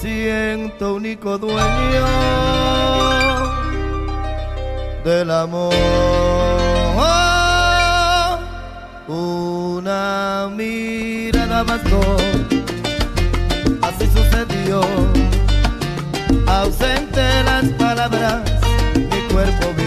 siento único dueño del amor. Una mirada bastó, así sucedió, ausente las palabras, mi cuerpo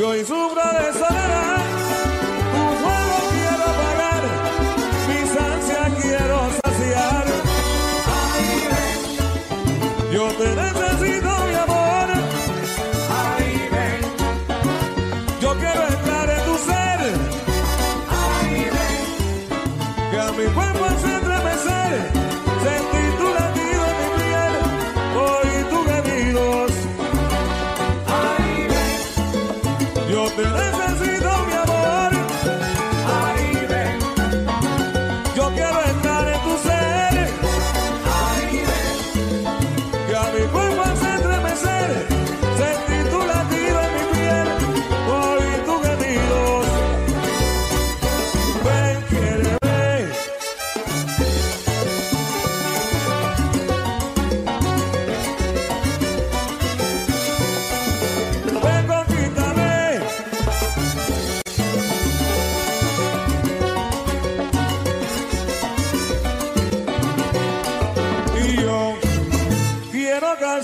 que hoy sufra de soledad.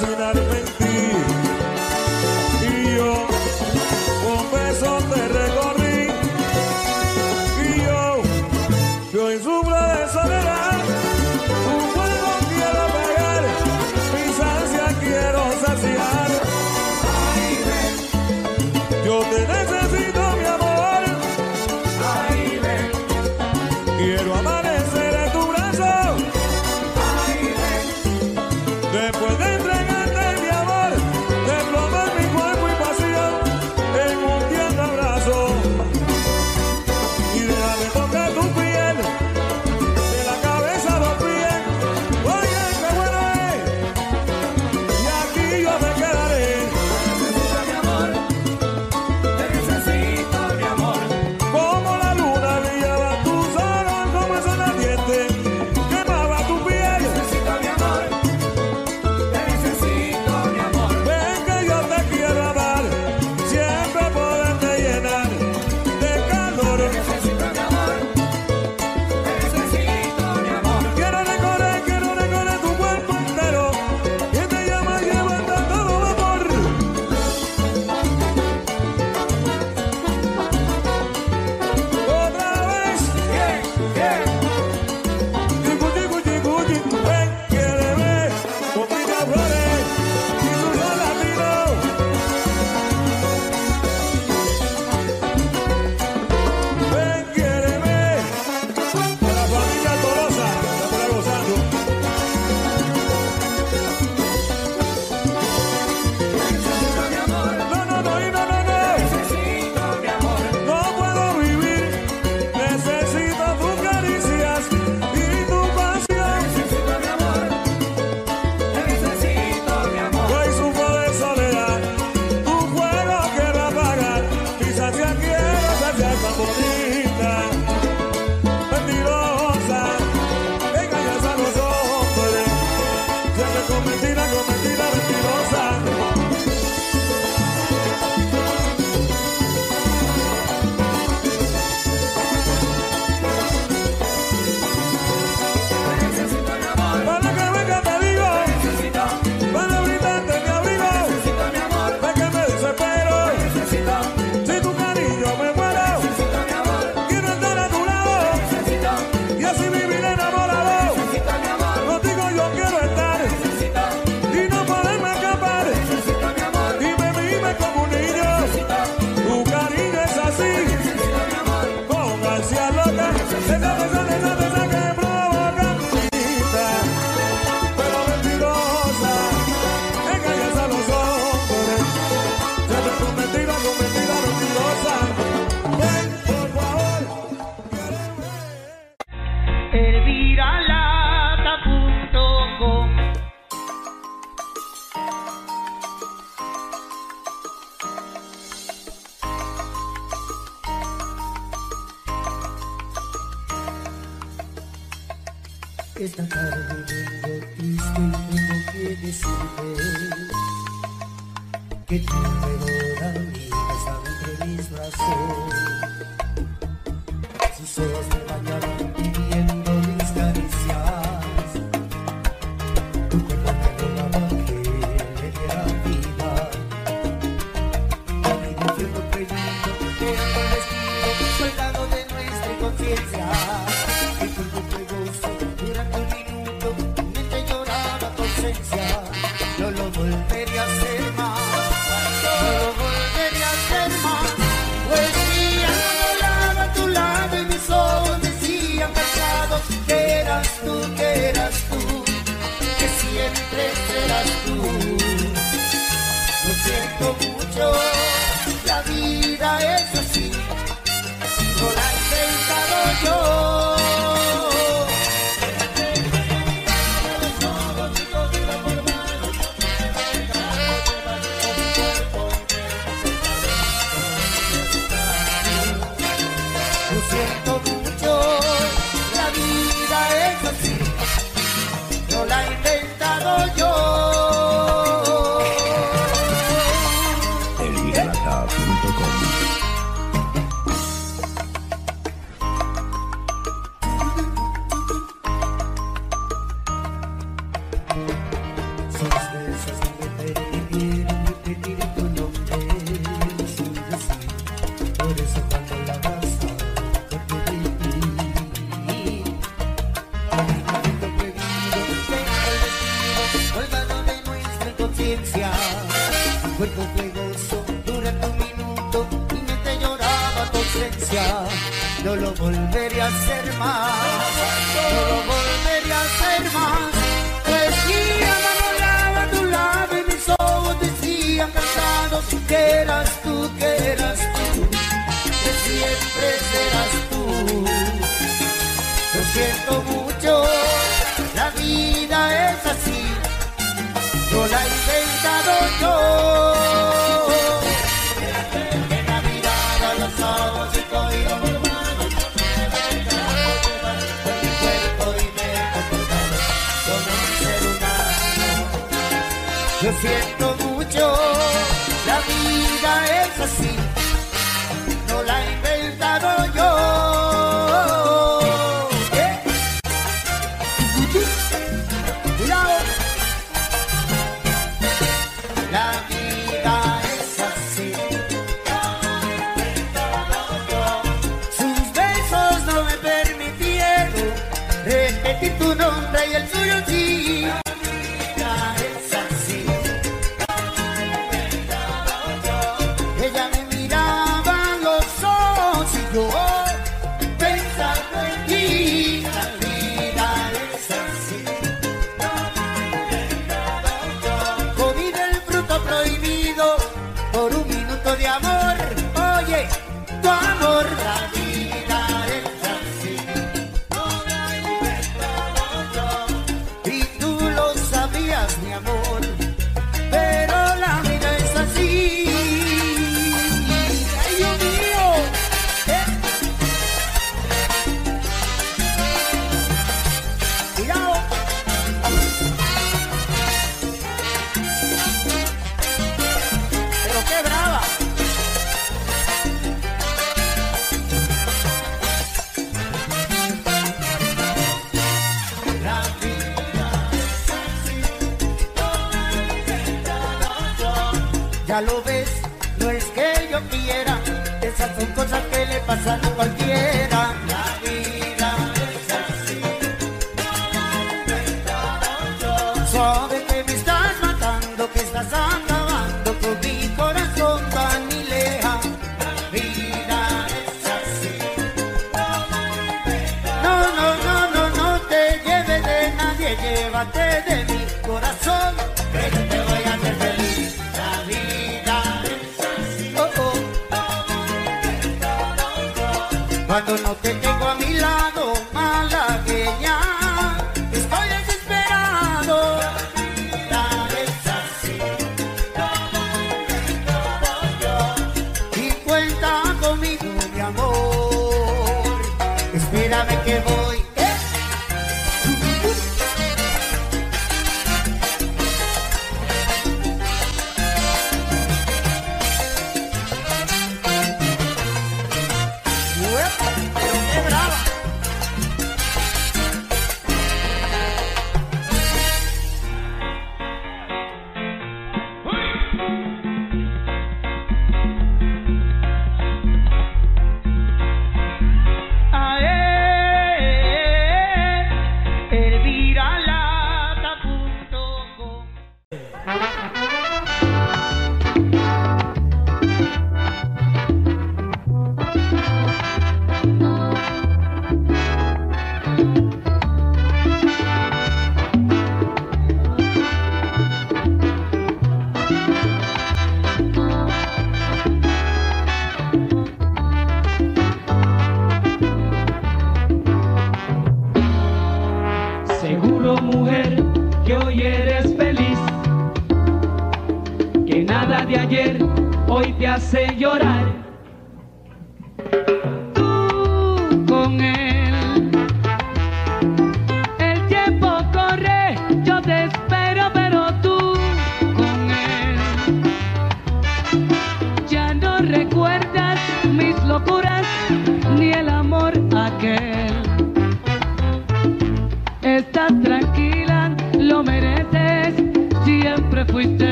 Quiero Lo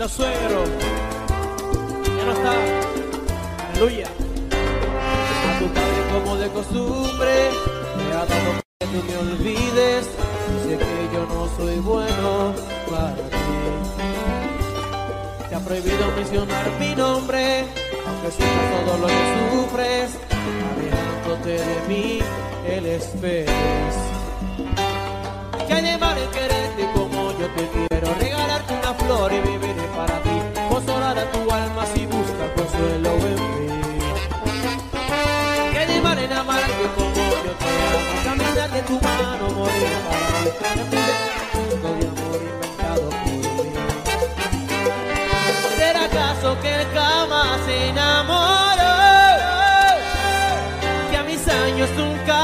los suegros. Ya no está. Aleluya. A tu padre como de costumbre. Me ha dado que tú me olvides. Sé que yo no soy bueno para ti. Te ha prohibido mencionar mi nombre. Aunque siento todo lo que sufres. Alejándote de mí, él esperes. Que hay de mal en quererte como yo te quiero Regalarte una flor y viviré yo Caminar de tu mano, morir mundo de amor inventado por mí ¿Será acaso que él jamás se enamoró? Que a mis años nunca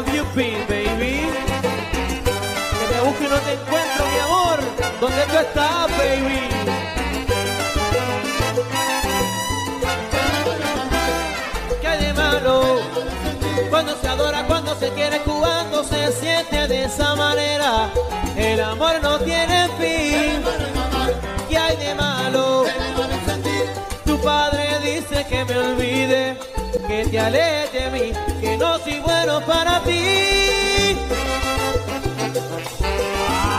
have you been, baby? Que te busco y no te encuentro, mi amor. ¿Dónde tú estás, baby? ¿Qué hay de malo? Cuando se adora, cuando se quiere, cuando se siente de esa manera. El amor no tiene fin. ¿Qué hay de malo? Tu padre dice que me olvide, que te alejes de mí, que no soy bueno para ti.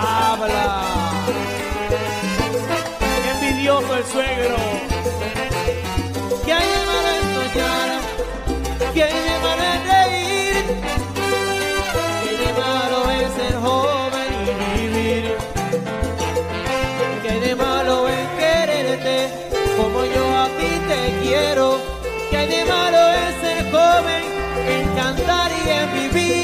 Habla. Qué envidioso el suegro. ¿Qué hay en soñar? ¿Qué hay y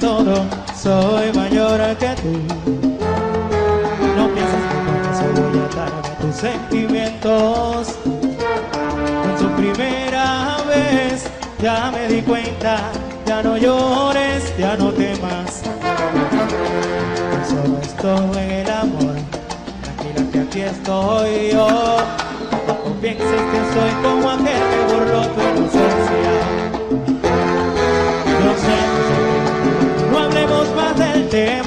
todo, soy mayor que tú. No pienses que solo voy a darme tus sentimientos. En su primera vez ya me di cuenta, ya no llores, ya no temas. Solo estoy en el amor, tranquila que aquí estoy yo. No pienses que soy como aquel que burló tu inocencia. Qué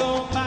your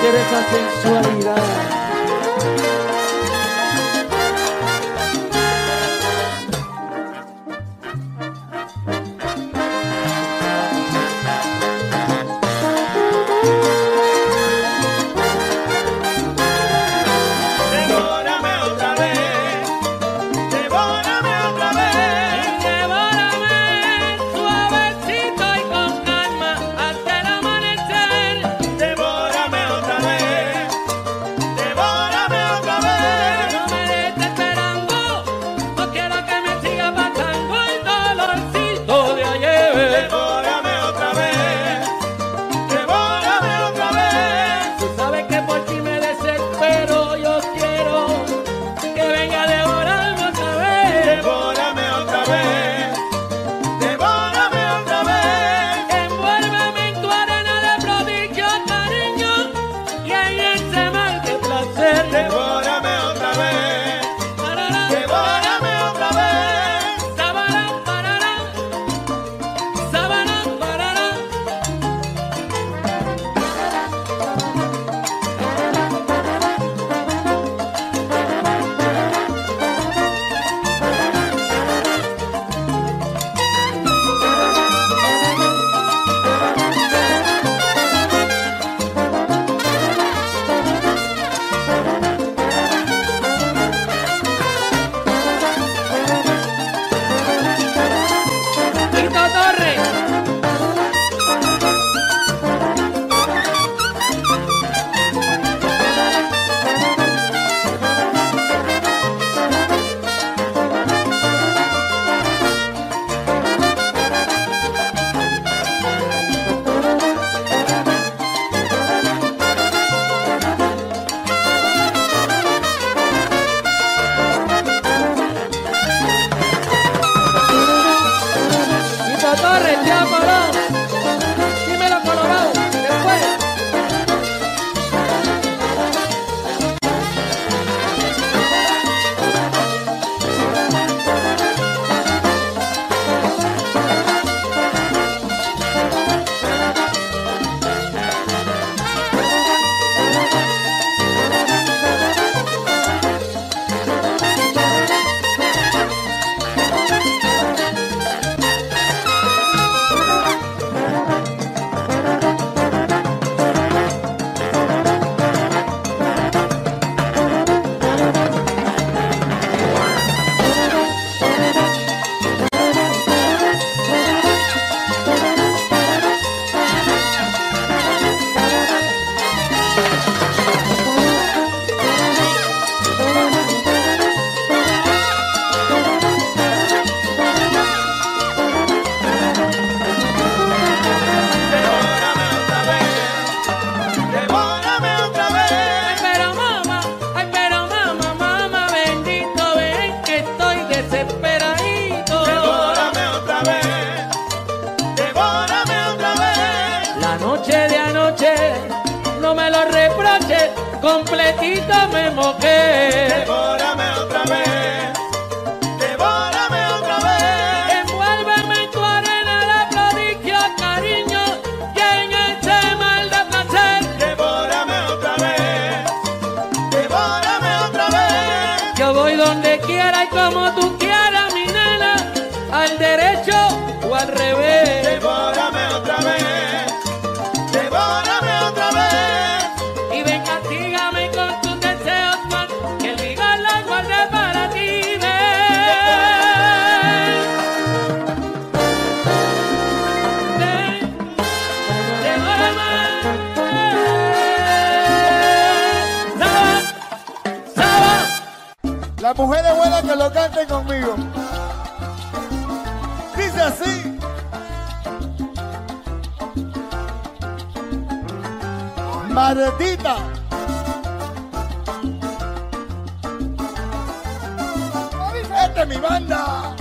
Quiero esa sensualidad. Completita me conmigo. Dice así. Maretita. Esta es mi banda.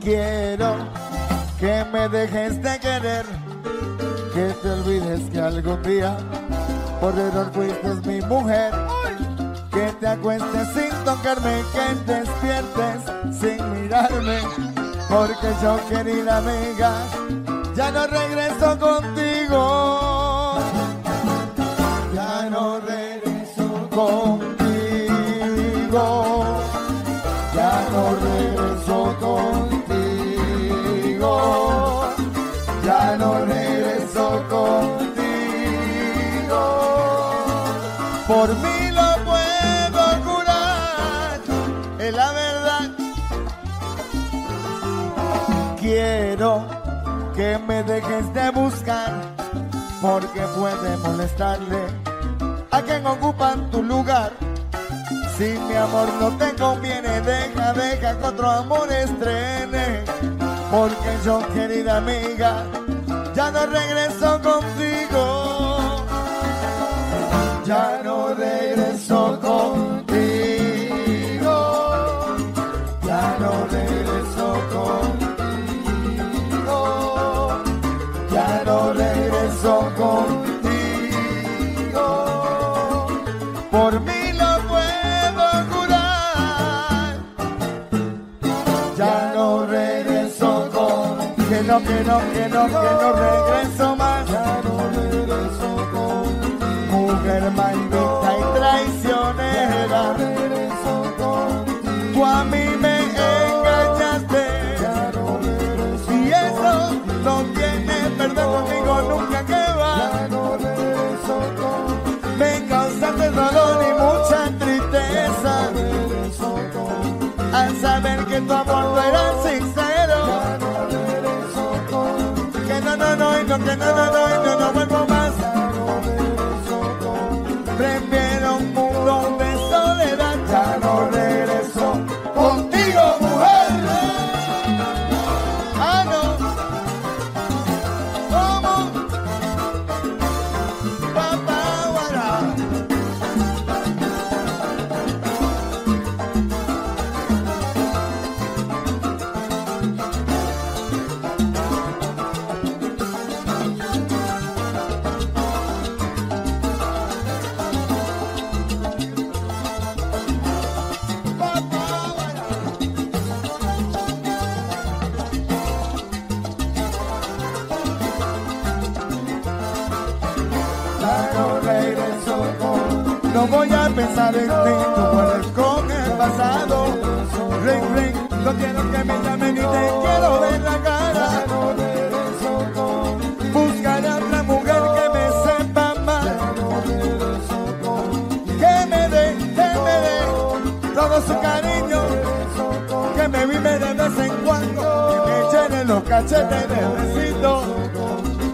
Quiero que me dejes de querer, que te olvides que algún día por error fuiste mi mujer. Te acuestes sin tocarme, que despiertes sin mirarme. Porque yo, querida amiga, ya no regreso contigo. Ya no regreso contigo. Ya no regreso contigo. Ya no regreso contigo. Por mí Quiero que me dejes de buscar, porque puede molestarle a quien ocupan tu lugar. Si mi amor no te conviene, deja, deja que otro amor estrene. Porque yo, querida amiga, ya no regreso contigo. Ya no regreso contigo. No, que no, que no, que no regreso más. Ya no regreso con mujer maldita y traicionera. Tú a mí me engañaste y eso no tiene perdón conmigo nunca que va. Me causaste dolor y mucha tristeza al saber que tu amor no era no, no, y no, cachetes de besito.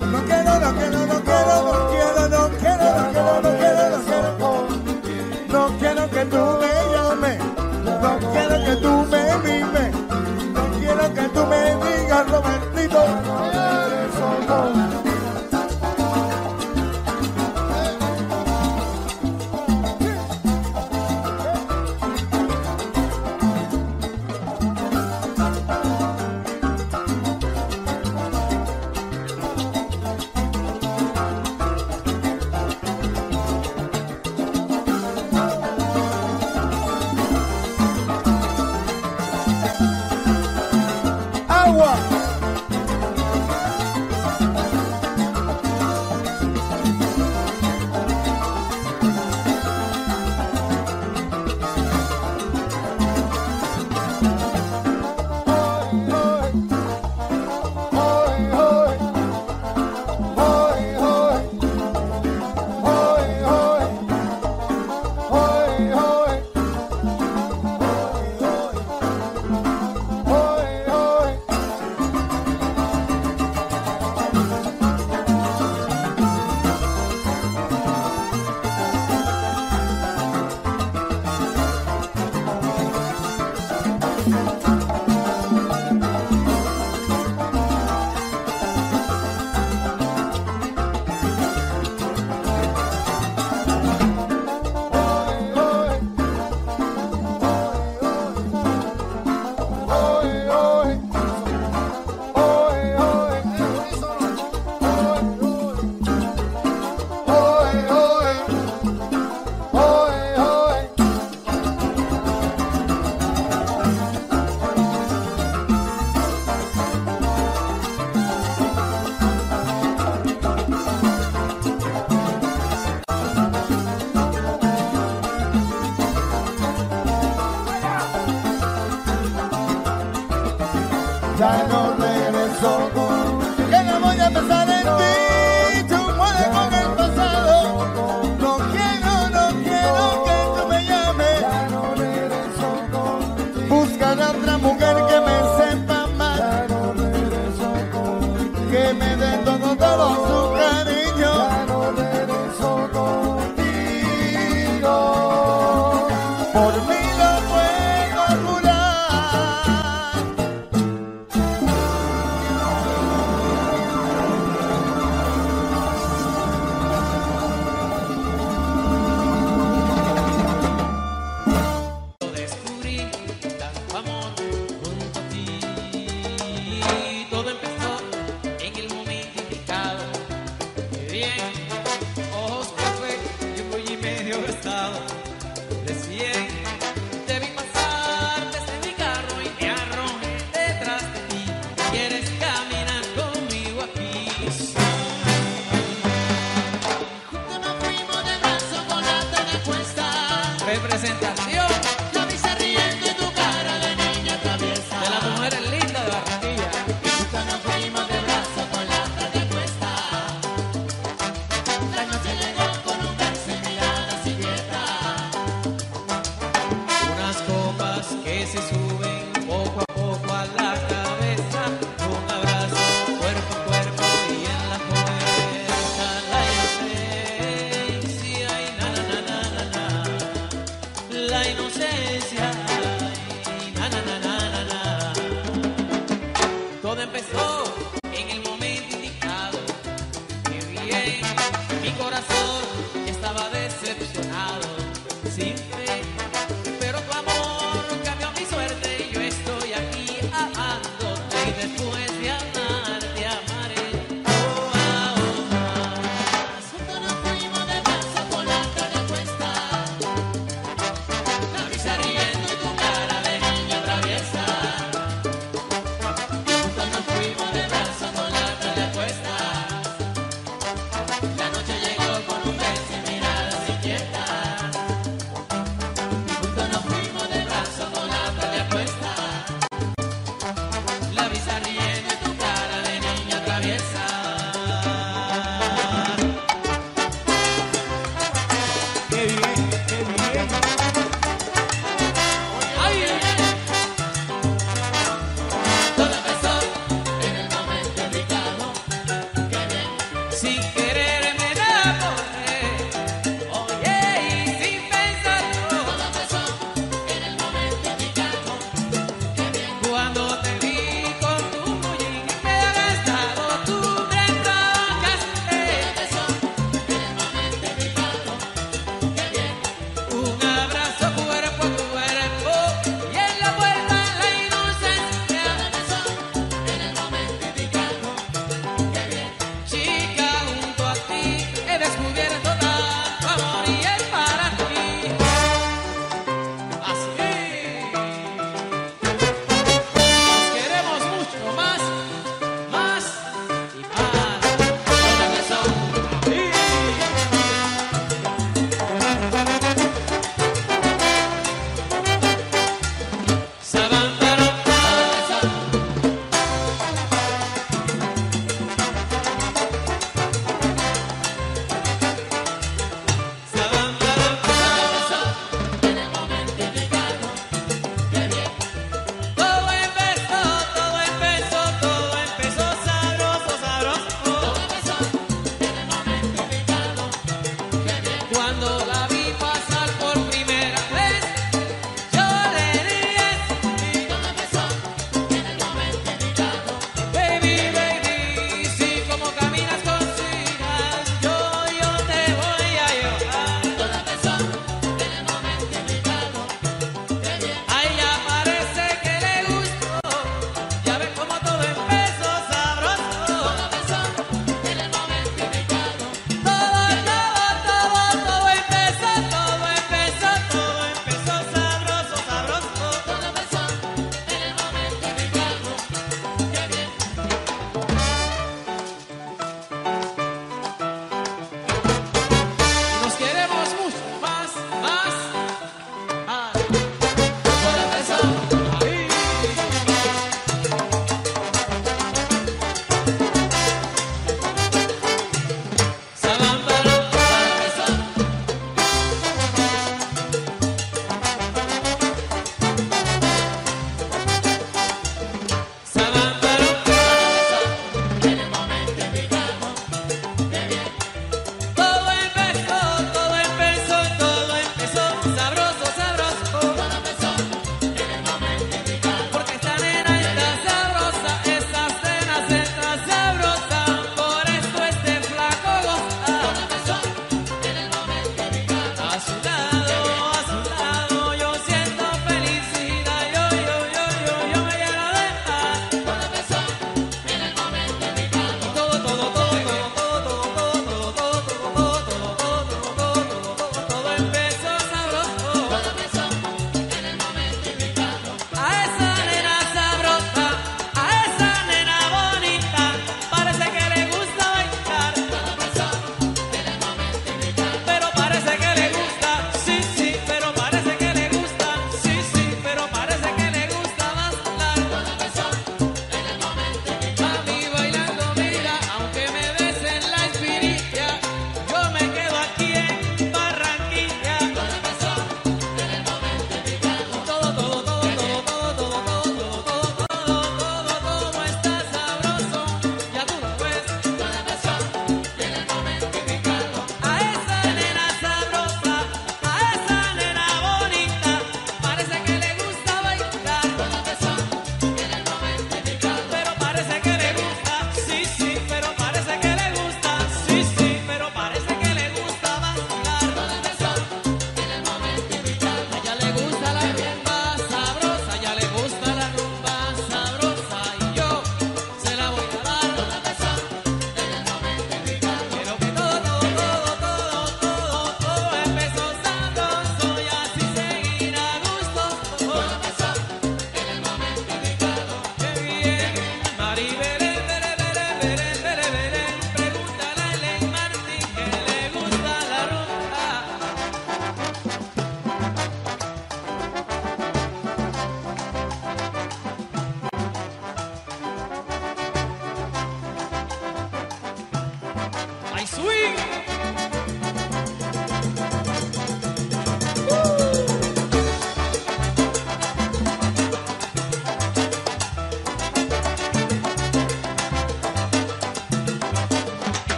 No quiero, no quiero, no quiero, no quiero, no quiero, no quiero, no quiero, no quiero. No quiero que tú me llames, no quiero que tú me mimes, no quiero que tú me digas Robertito. ya no regreso.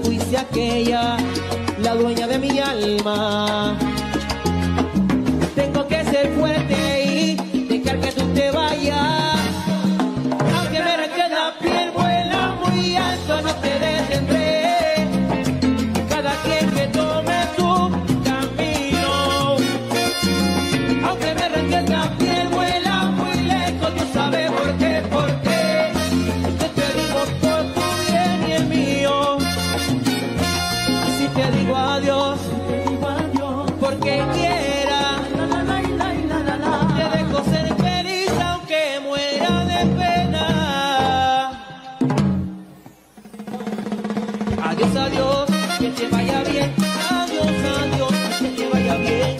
Fuiste aquella, la dueña de mi alma. Tengo que ser fuerte. te vaya bien, adiós, adiós, que te vaya bien.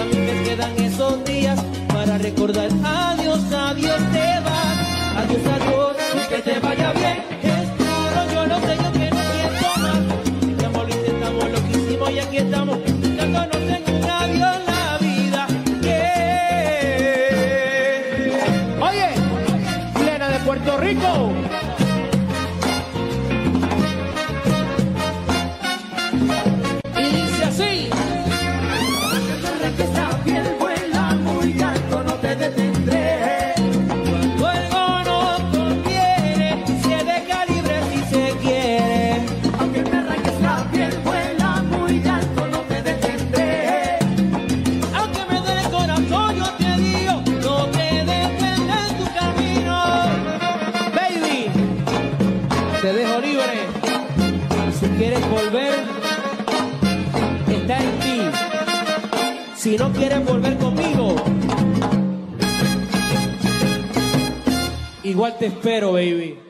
A mí me quedan esos días para recordar, adiós, adiós te va, adiós, adiós, que te vaya bien. No quieres volver conmigo, igual te espero, baby.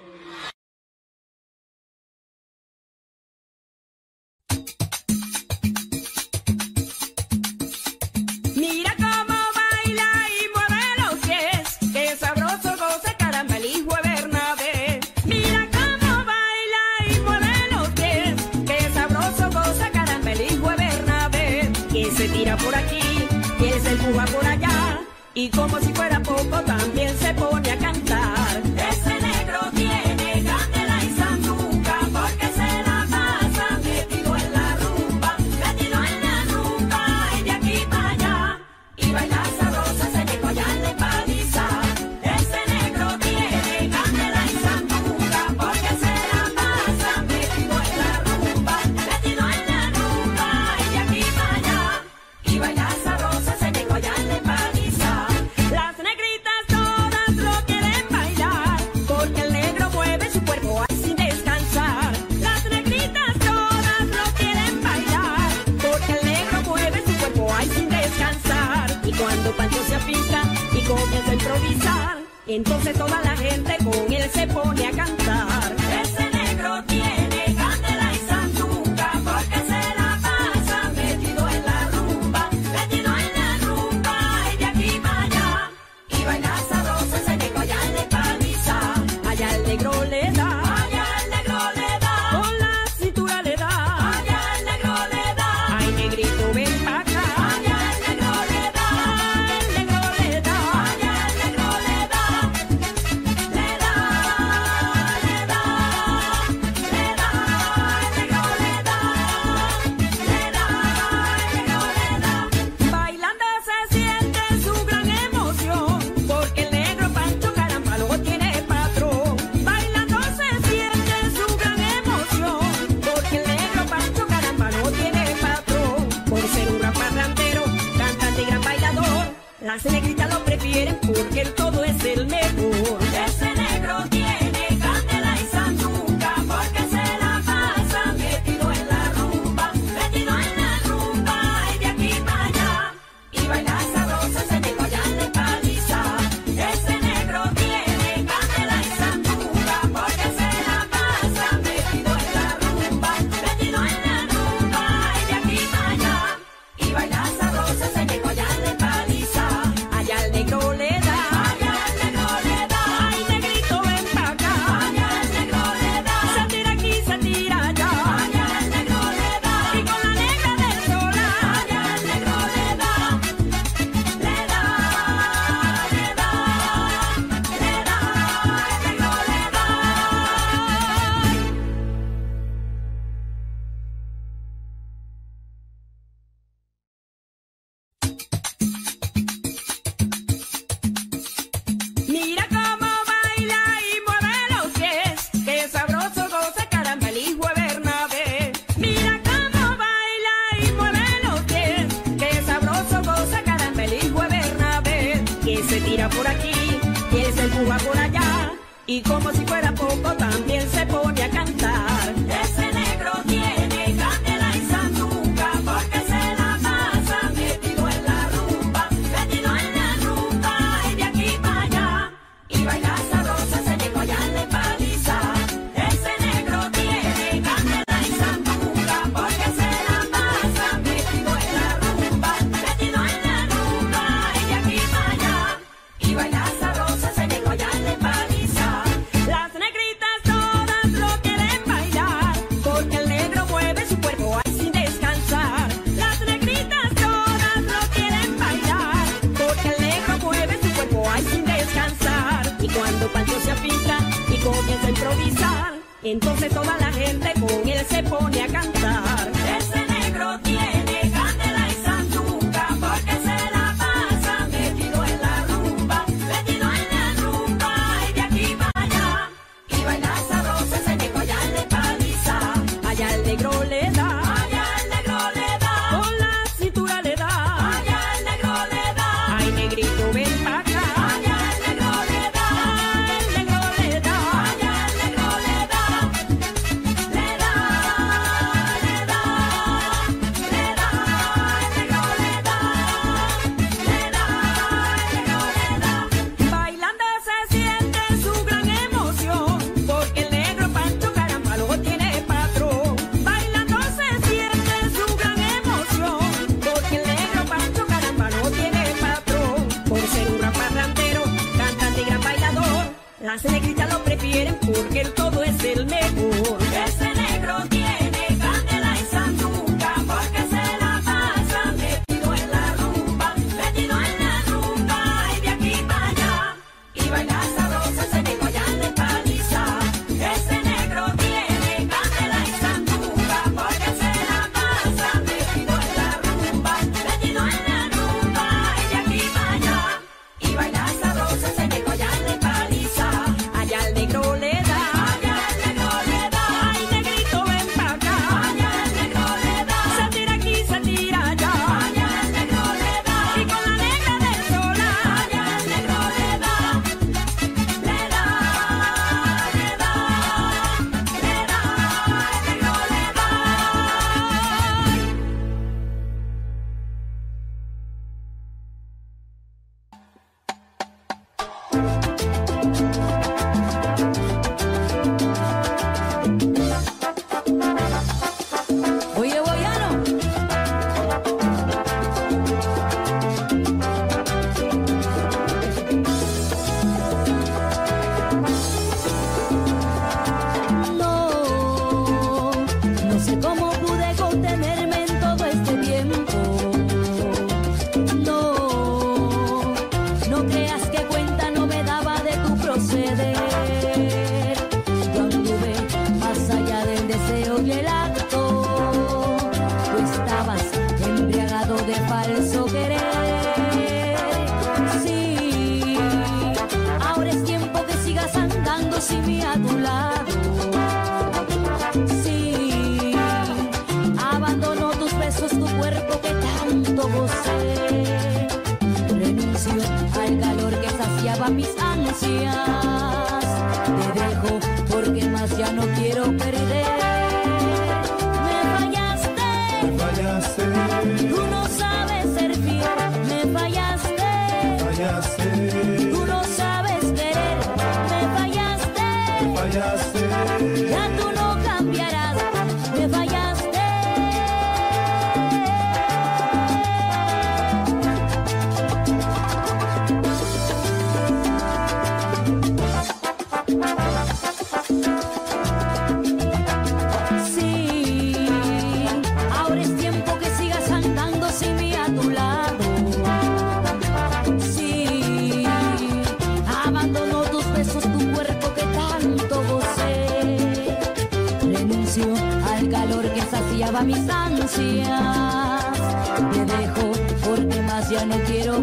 nascer. mis ansias. Ah. Te dejo porque más ya no quiero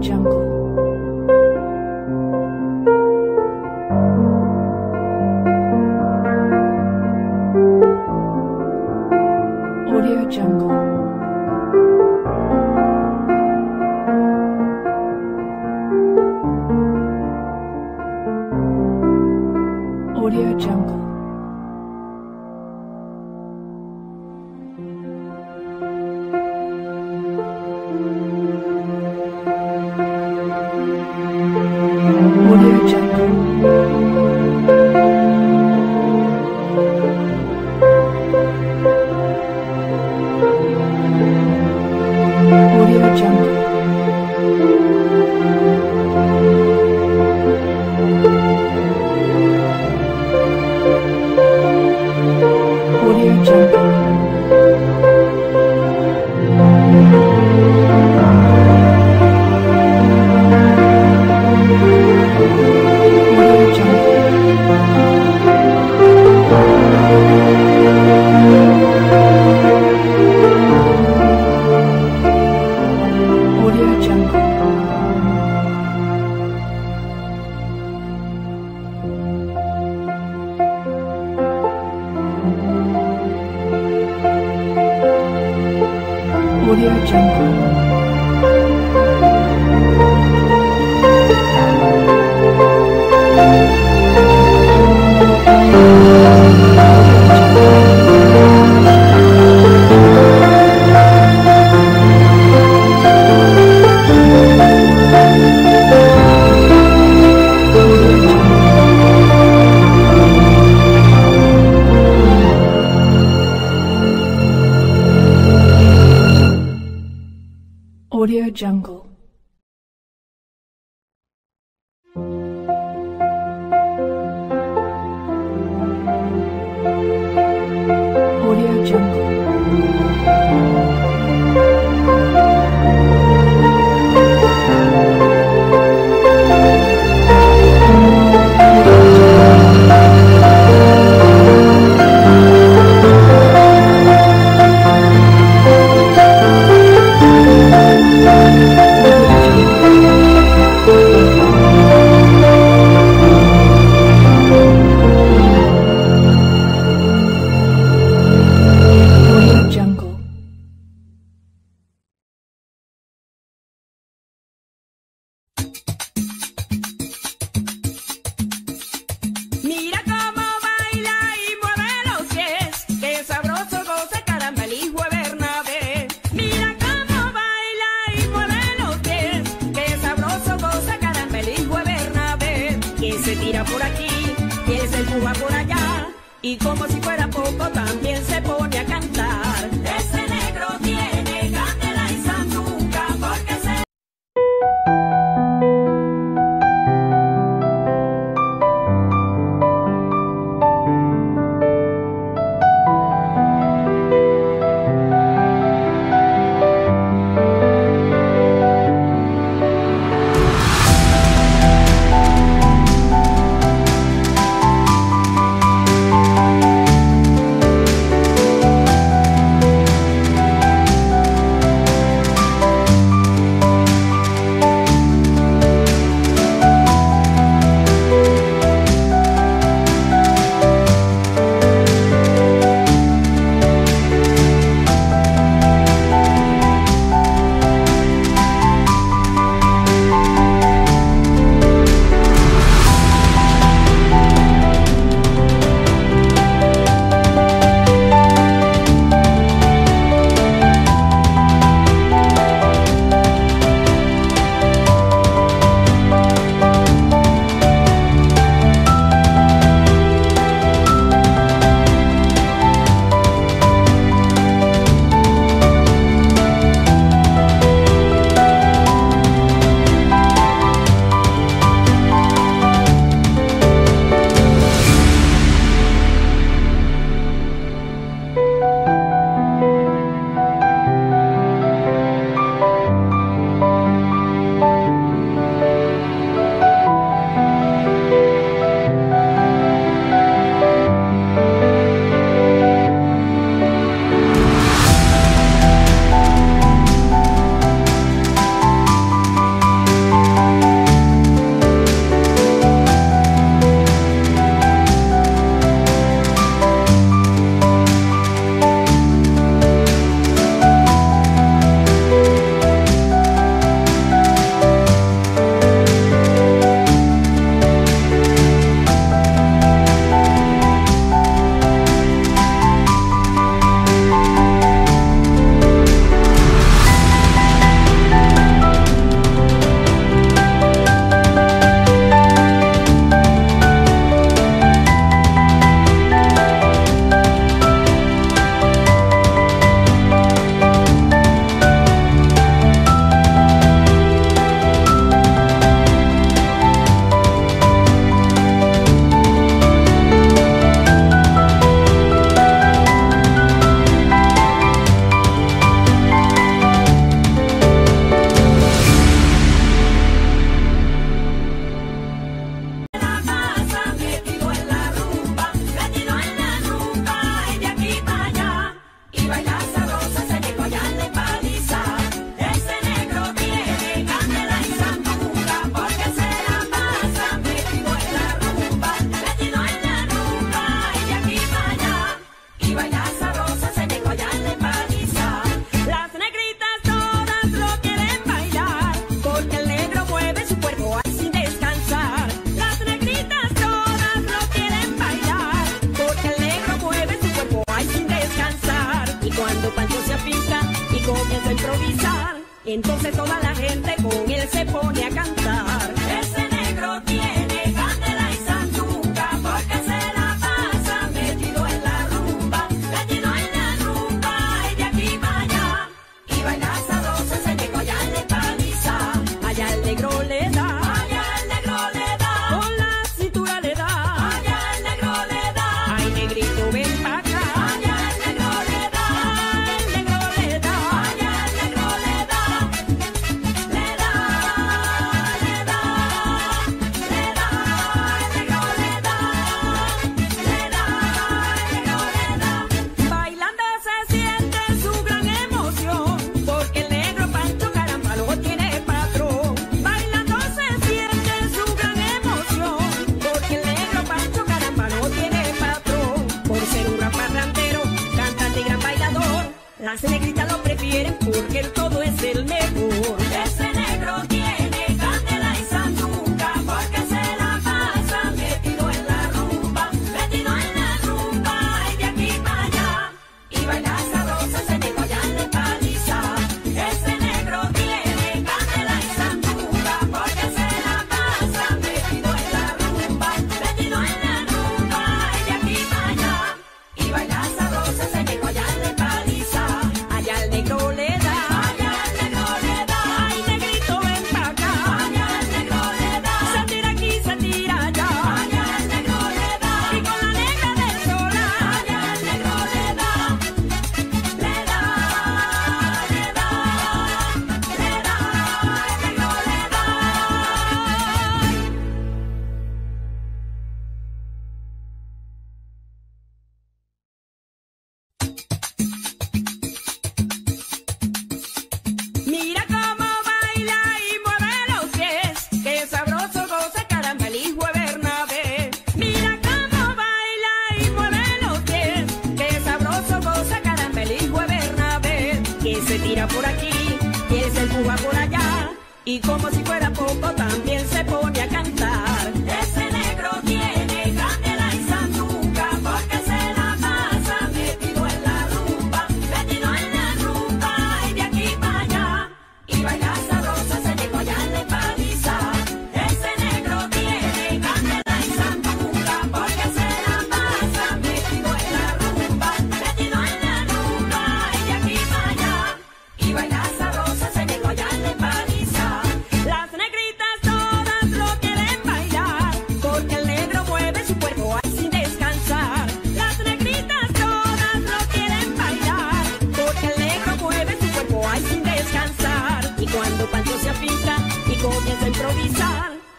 jungle. mira por aquí.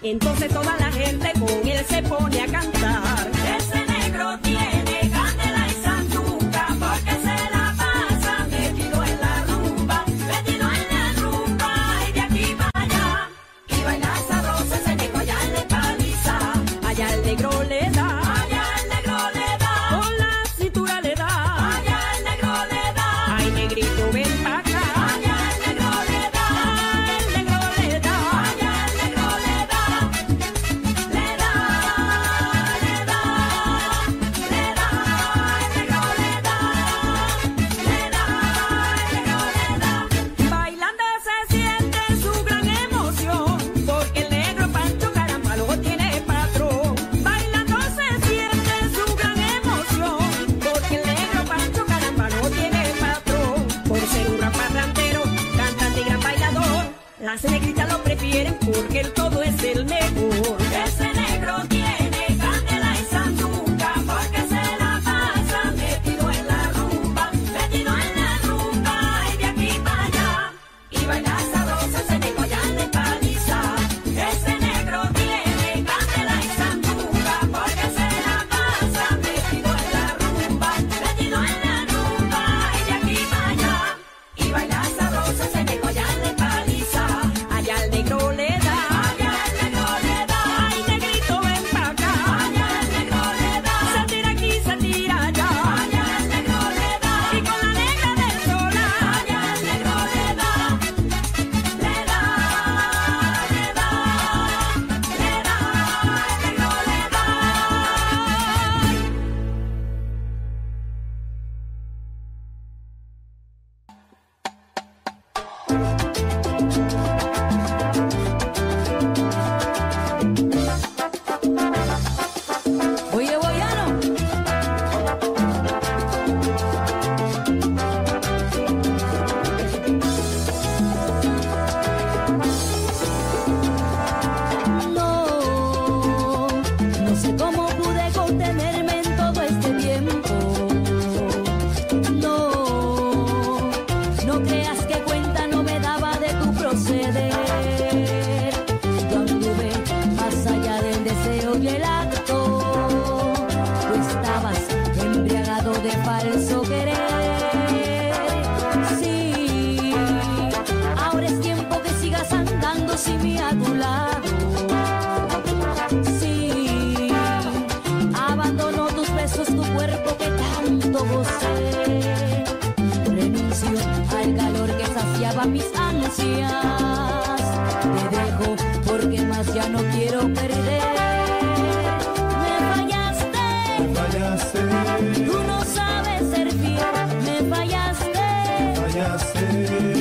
Entonces toda la gente con él se pone nascer.